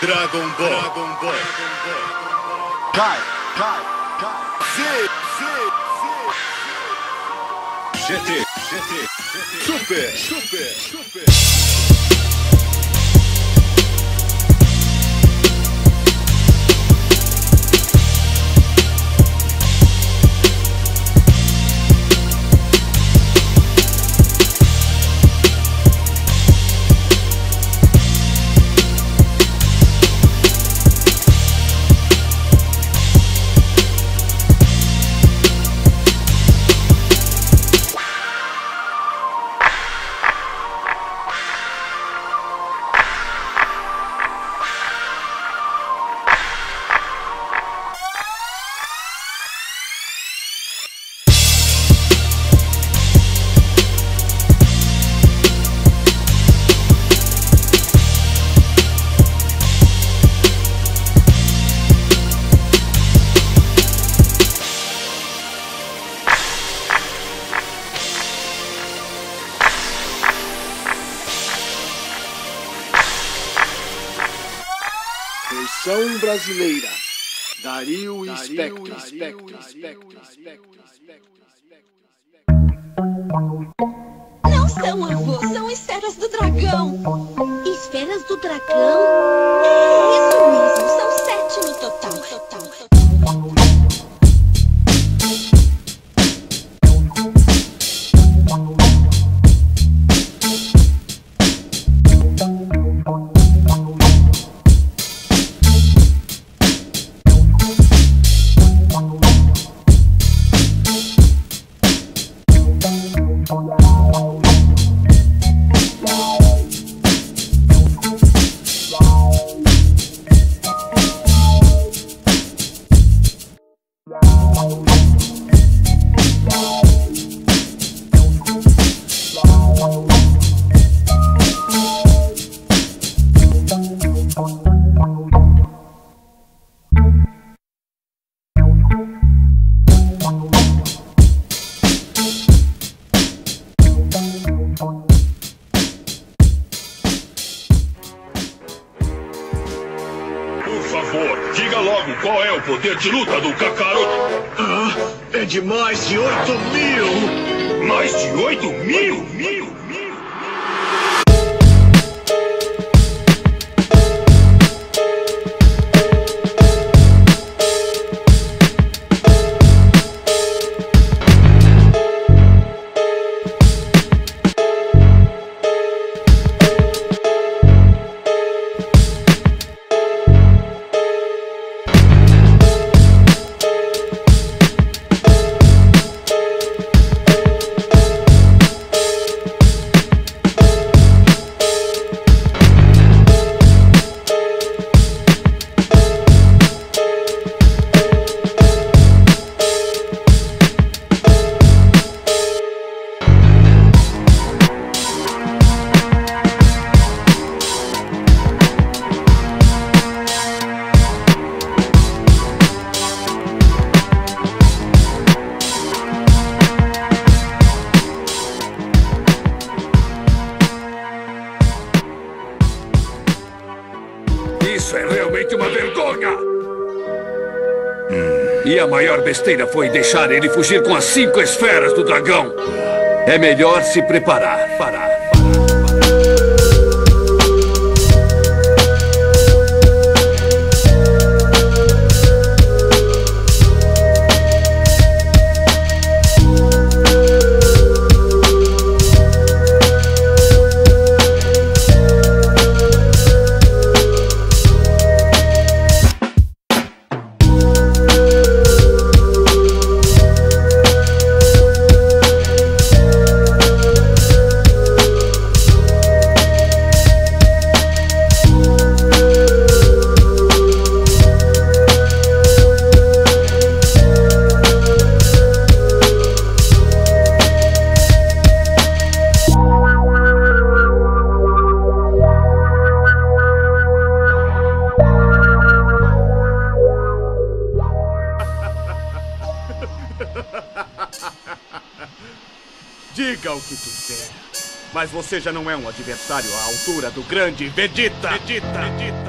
Dragon Ball. Dragon Ball. Cai, cai, cai. Z, Z, Z. GT, GT, GT. Super, super, super. Versão brasileira. Dario Spectro. Não são avô, são esferas do dragão. Esferas do dragão? É isso mesmo, são sete no total. Diga logo qual é o poder de luta do Kakaroto. Ah, é de mais de 8 mil! Mais de 8 mil? mil, mil. Realmente uma vergonha! E a maior besteira foi deixar ele fugir com as cinco esferas do dragão. É melhor se preparar. Parar. Mas você já não é um adversário à altura do grande Vegeta. Vegeta. Vegeta.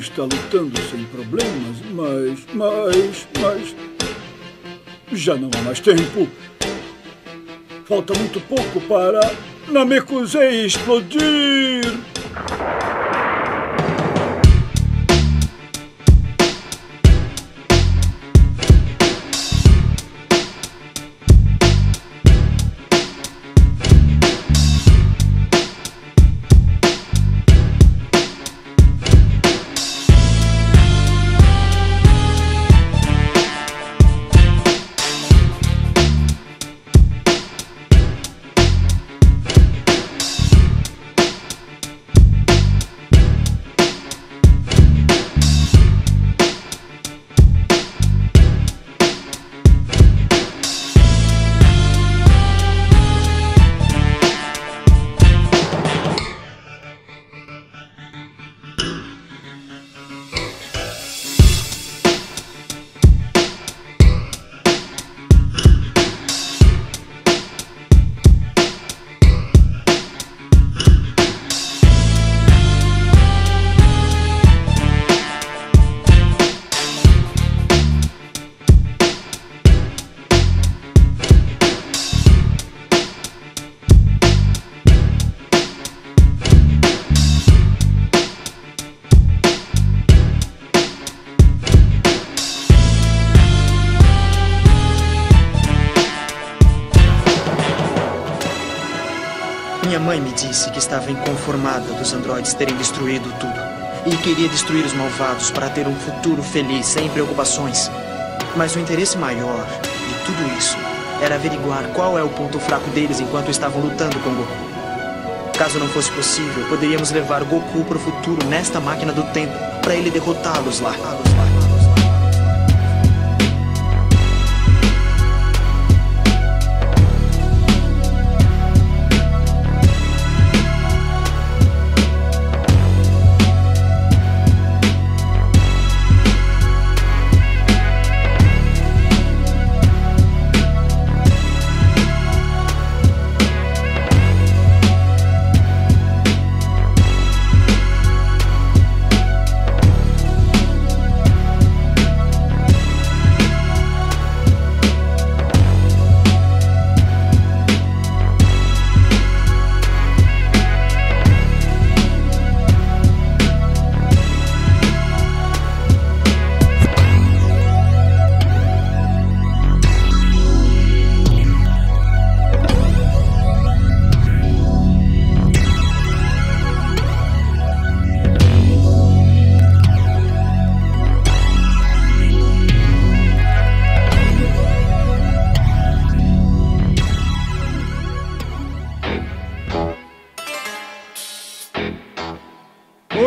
Está lutando sem problemas, mas. mas. mas. Já não há mais tempo. Falta muito pouco para Namekusei explodir! Me disse que estava inconformada dos androides terem destruído tudo. E queria destruir os malvados para ter um futuro feliz, sem preocupações. Mas o interesse maior de tudo isso era averiguar qual é o ponto fraco deles enquanto estavam lutando com Goku. Caso não fosse possível, poderíamos levar Goku para o futuro nesta máquina do tempo para ele derrotá-los lá.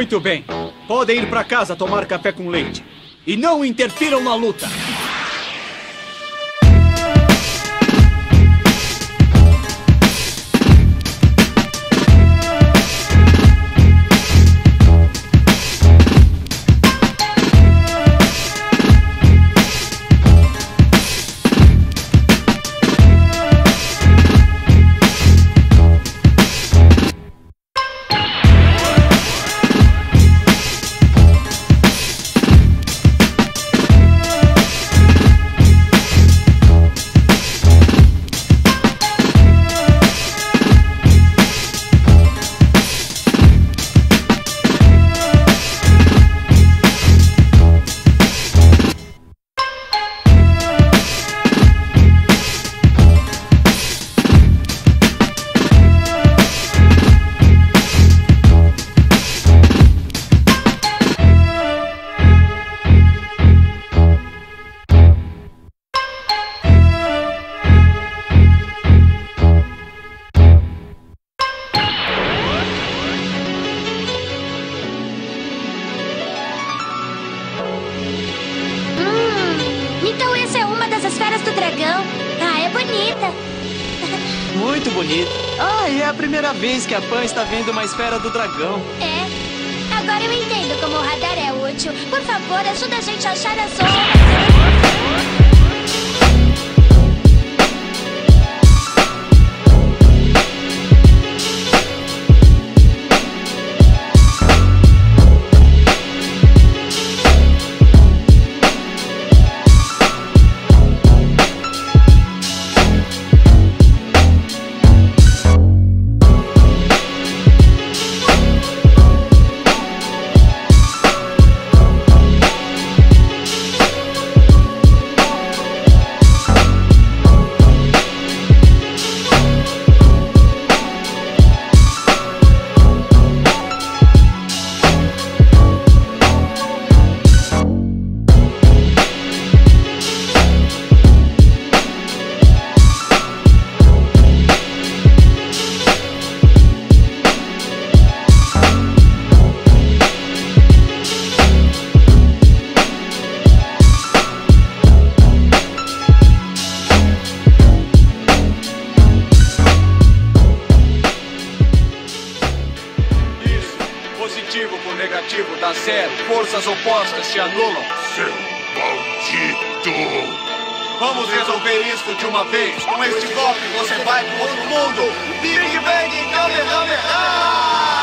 Muito bem. Podem ir para casa tomar café com leite. E não interfiram na luta. Primeira vez que a Pan está vendo uma esfera do dragão. É. Agora eu entendo como o radar é útil. Por favor, ajuda a gente a achar as outras. Anulam. Seu maldito! Vamos resolver isso de uma vez. Com este golpe você vai pro outro mundo. Big Bang Kamehameha!